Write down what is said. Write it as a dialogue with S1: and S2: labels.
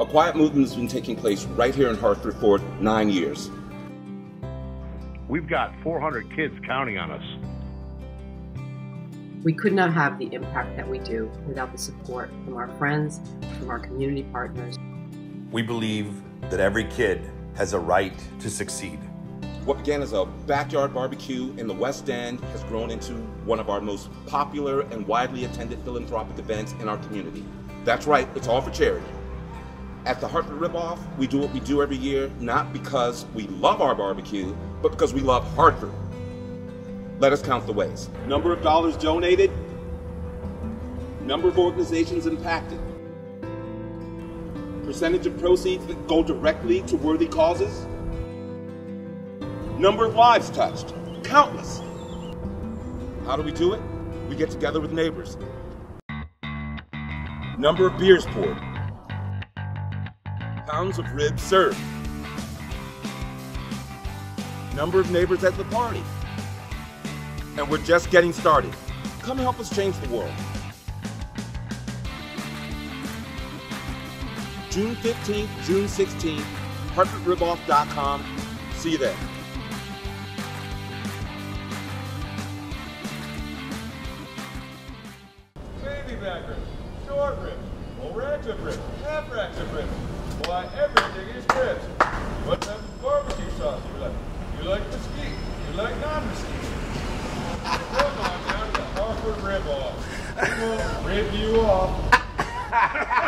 S1: A quiet movement has been taking place right here in Hartford for nine years.
S2: We've got 400 kids counting on us.
S3: We could not have the impact that we do without the support from our friends, from our community partners.
S4: We believe that every kid has a right to succeed.
S1: What began as a backyard barbecue in the West End has grown into one of our most popular and widely attended philanthropic events in our community. That's right, it's all for charity. At the Hartford Rib Off, we do what we do every year, not because we love our barbecue, but because we love Hartford. Let us count the ways. Number of dollars donated, number of organizations impacted, percentage of proceeds that go directly to worthy causes, number of lives touched, countless. How do we do it? We get together with neighbors. Number of beers poured, pounds of ribs served, number of neighbors at the party. And we're just getting started. Come help us change the world. June 15th, June 16th, HartfordRibOff.com. See you there.
S5: baby back ribs, short ribs, racks of ribs, half racks of ribs. Why, everything is ribs. What type of barbecue sauce you like? You like mesquite? You like non-mesquite? Come on down to the Hartford Rib Off. We will rib you off.